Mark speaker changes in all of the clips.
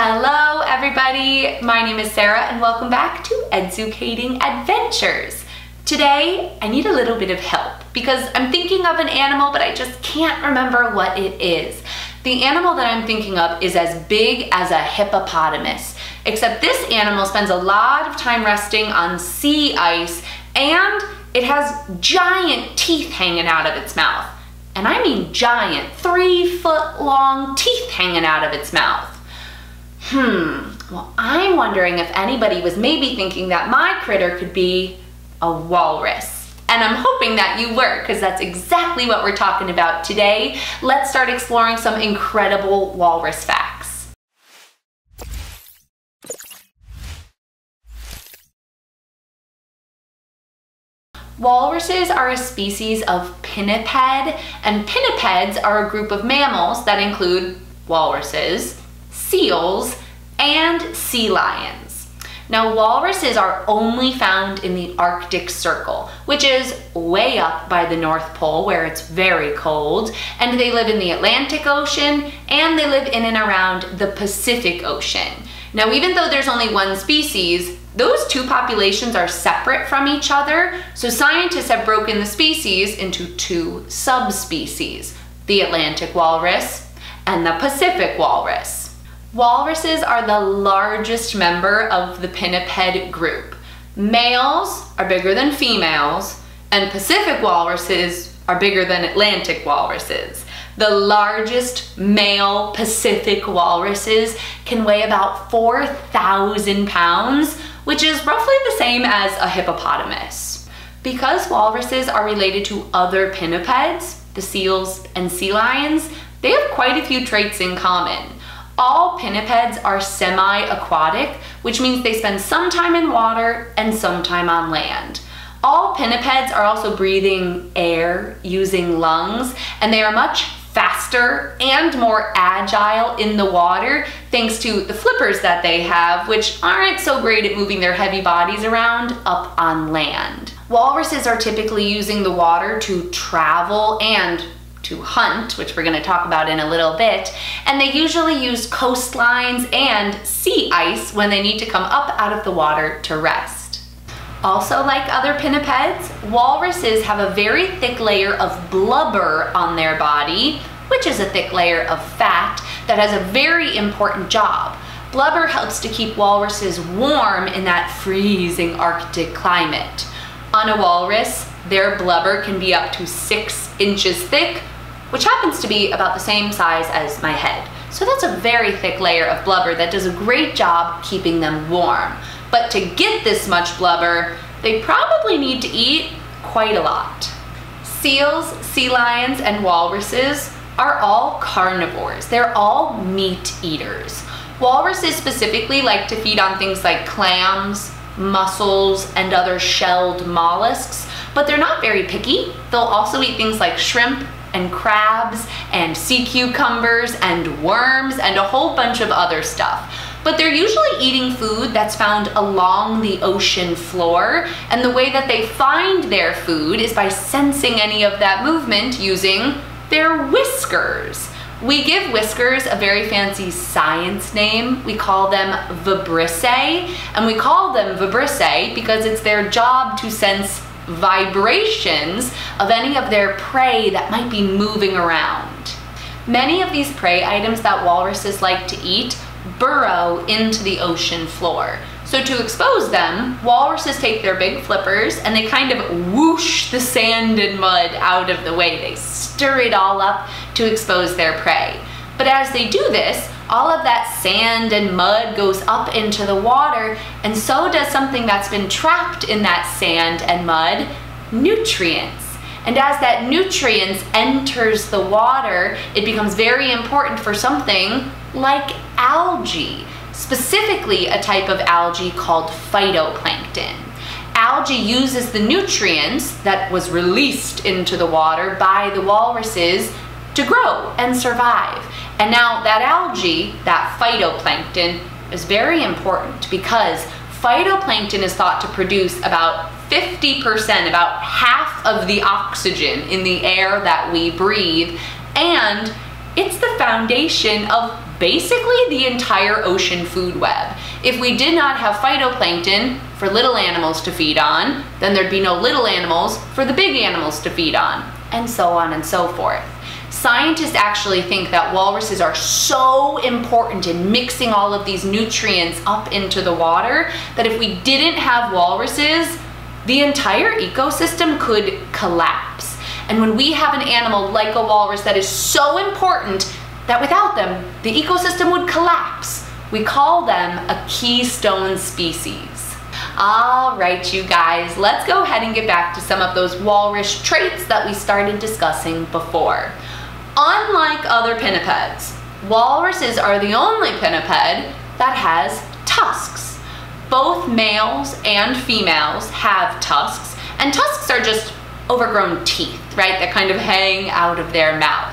Speaker 1: Hello everybody, my name is Sarah and welcome back to Educating Adventures. Today, I need a little bit of help because I'm thinking of an animal but I just can't remember what it is. The animal that I'm thinking of is as big as a hippopotamus, except this animal spends a lot of time resting on sea ice and it has giant teeth hanging out of its mouth. And I mean giant, three foot long teeth hanging out of its mouth. Hmm, well, I'm wondering if anybody was maybe thinking that my critter could be a walrus. And I'm hoping that you were, because that's exactly what we're talking about today. Let's start exploring some incredible walrus facts. Walruses are a species of pinniped, and pinnipeds are a group of mammals that include walruses, seals, and sea lions. Now, walruses are only found in the Arctic Circle, which is way up by the North Pole where it's very cold, and they live in the Atlantic Ocean and they live in and around the Pacific Ocean. Now, even though there's only one species, those two populations are separate from each other, so scientists have broken the species into two subspecies, the Atlantic walrus and the Pacific walrus. Walruses are the largest member of the pinniped group. Males are bigger than females, and Pacific walruses are bigger than Atlantic walruses. The largest male Pacific walruses can weigh about 4,000 pounds, which is roughly the same as a hippopotamus. Because walruses are related to other pinnipeds, the seals and sea lions, they have quite a few traits in common. All pinnipeds are semi-aquatic, which means they spend some time in water and some time on land. All pinnipeds are also breathing air using lungs, and they are much faster and more agile in the water thanks to the flippers that they have, which aren't so great at moving their heavy bodies around up on land. Walruses are typically using the water to travel and to hunt, which we're going to talk about in a little bit, and they usually use coastlines and sea ice when they need to come up out of the water to rest. Also, like other pinnipeds, walruses have a very thick layer of blubber on their body, which is a thick layer of fat that has a very important job. Blubber helps to keep walruses warm in that freezing Arctic climate. On a walrus, their blubber can be up to six inches thick, which happens to be about the same size as my head. So that's a very thick layer of blubber that does a great job keeping them warm. But to get this much blubber, they probably need to eat quite a lot. Seals, sea lions, and walruses are all carnivores. They're all meat eaters. Walruses specifically like to feed on things like clams, mussels, and other shelled mollusks, but they're not very picky. They'll also eat things like shrimp, and crabs and sea cucumbers and worms and a whole bunch of other stuff. But they're usually eating food that's found along the ocean floor, and the way that they find their food is by sensing any of that movement using their whiskers. We give whiskers a very fancy science name. We call them vibrissae, and we call them vibrissae because it's their job to sense vibrations of any of their prey that might be moving around. Many of these prey items that walruses like to eat burrow into the ocean floor. So to expose them, walruses take their big flippers and they kind of whoosh the sand and mud out of the way. They stir it all up to expose their prey. But as they do this, all of that sand and mud goes up into the water, and so does something that's been trapped in that sand and mud, nutrients. And as that nutrients enters the water, it becomes very important for something like algae, specifically a type of algae called phytoplankton. Algae uses the nutrients that was released into the water by the walruses to grow and survive. And now that algae, that phytoplankton, is very important because phytoplankton is thought to produce about 50%, about half of the oxygen in the air that we breathe, and it's the foundation of basically the entire ocean food web. If we did not have phytoplankton for little animals to feed on, then there'd be no little animals for the big animals to feed on, and so on and so forth. Scientists actually think that walruses are so important in mixing all of these nutrients up into the water that if we didn't have walruses, the entire ecosystem could collapse. And when we have an animal like a walrus that is so important that without them, the ecosystem would collapse, we call them a keystone species. All right, you guys, let's go ahead and get back to some of those walrus traits that we started discussing before. Unlike other pinnipeds, walruses are the only pinniped that has tusks. Both males and females have tusks, and tusks are just overgrown teeth, right, that kind of hang out of their mouth.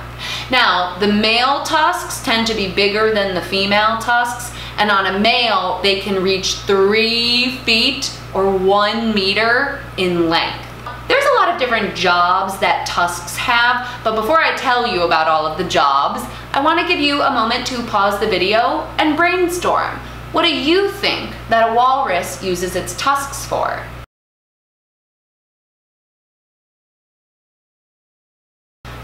Speaker 1: Now, the male tusks tend to be bigger than the female tusks, and on a male, they can reach three feet or one meter in length. There's a lot of different jobs that tusks have, but before I tell you about all of the jobs, I want to give you a moment to pause the video and brainstorm. What do you think that a walrus uses its tusks for?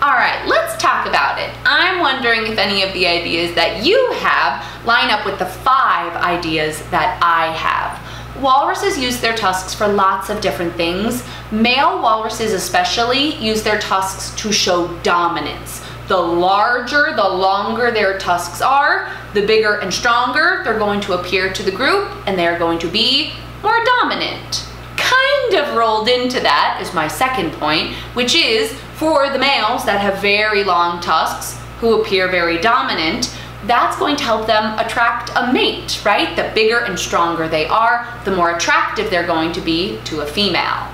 Speaker 1: Alright, let's talk about it. I'm wondering if any of the ideas that you have line up with the five ideas that I have. Walruses use their tusks for lots of different things. Male walruses especially use their tusks to show dominance. The larger, the longer their tusks are, the bigger and stronger they're going to appear to the group and they're going to be more dominant. Kind of rolled into that is my second point, which is for the males that have very long tusks who appear very dominant, that's going to help them attract a mate, right? The bigger and stronger they are, the more attractive they're going to be to a female.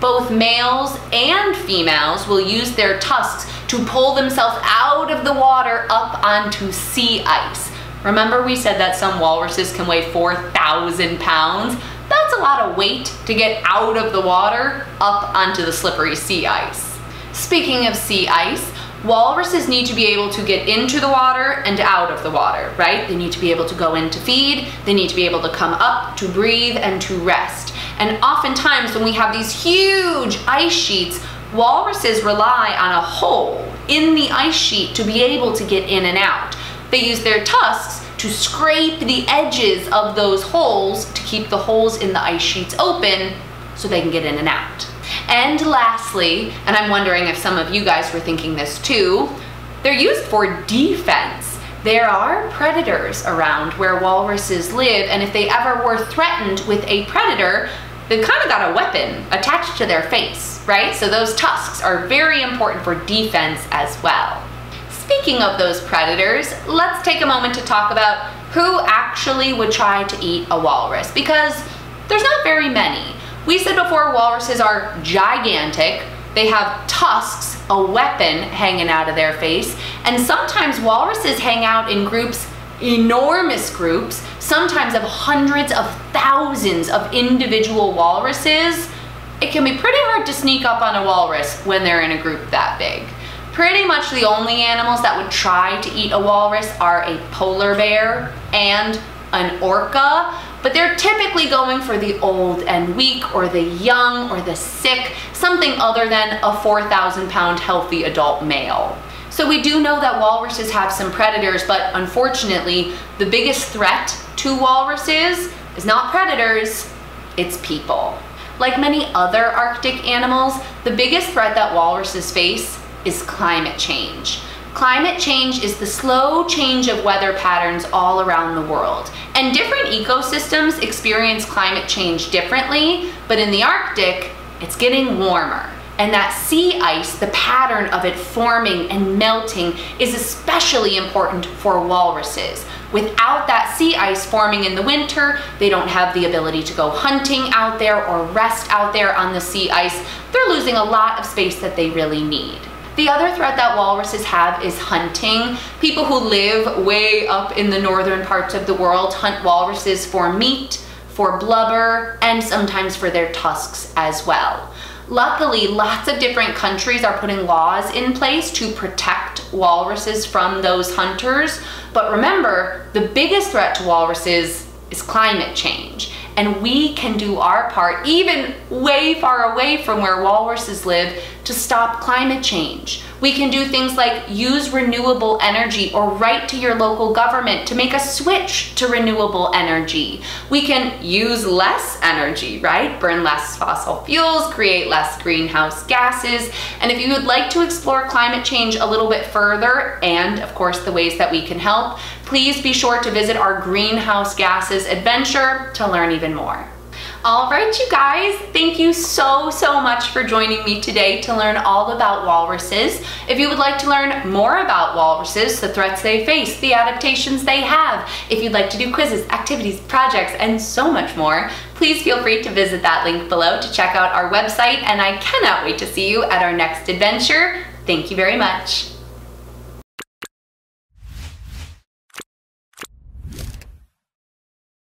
Speaker 1: Both males and females will use their tusks to pull themselves out of the water up onto sea ice. Remember we said that some walruses can weigh 4,000 pounds? That's a lot of weight to get out of the water up onto the slippery sea ice. Speaking of sea ice, Walruses need to be able to get into the water and out of the water, right? They need to be able to go in to feed, they need to be able to come up to breathe and to rest. And oftentimes when we have these huge ice sheets, walruses rely on a hole in the ice sheet to be able to get in and out. They use their tusks to scrape the edges of those holes to keep the holes in the ice sheets open so they can get in and out. And lastly, and I'm wondering if some of you guys were thinking this too, they're used for defense. There are predators around where walruses live, and if they ever were threatened with a predator, they've kind of got a weapon attached to their face, right? So those tusks are very important for defense as well. Speaking of those predators, let's take a moment to talk about who actually would try to eat a walrus, because there's not very many. We said before walruses are gigantic. They have tusks, a weapon hanging out of their face, and sometimes walruses hang out in groups, enormous groups, sometimes of hundreds of thousands of individual walruses. It can be pretty hard to sneak up on a walrus when they're in a group that big. Pretty much the only animals that would try to eat a walrus are a polar bear and an orca, but they're typically going for the old and weak or the young or the sick, something other than a 4,000 pound healthy adult male. So we do know that walruses have some predators, but unfortunately, the biggest threat to walruses is not predators, it's people. Like many other Arctic animals, the biggest threat that walruses face is climate change. Climate change is the slow change of weather patterns all around the world. And different ecosystems experience climate change differently, but in the Arctic, it's getting warmer. And that sea ice, the pattern of it forming and melting, is especially important for walruses. Without that sea ice forming in the winter, they don't have the ability to go hunting out there or rest out there on the sea ice. They're losing a lot of space that they really need. The other threat that walruses have is hunting. People who live way up in the northern parts of the world hunt walruses for meat, for blubber, and sometimes for their tusks as well. Luckily, lots of different countries are putting laws in place to protect walruses from those hunters. But remember, the biggest threat to walruses is climate change and we can do our part, even way far away from where walruses live, to stop climate change. We can do things like use renewable energy or write to your local government to make a switch to renewable energy. We can use less energy, right? Burn less fossil fuels, create less greenhouse gases. And if you would like to explore climate change a little bit further, and of course the ways that we can help, please be sure to visit our greenhouse gases adventure to learn even more. All right, you guys, thank you so, so much for joining me today to learn all about walruses. If you would like to learn more about walruses, the threats they face, the adaptations they have, if you'd like to do quizzes, activities, projects, and so much more, please feel free to visit that link below to check out our website, and I cannot wait to see you at our next adventure. Thank you very much.